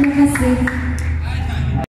Terima kasih.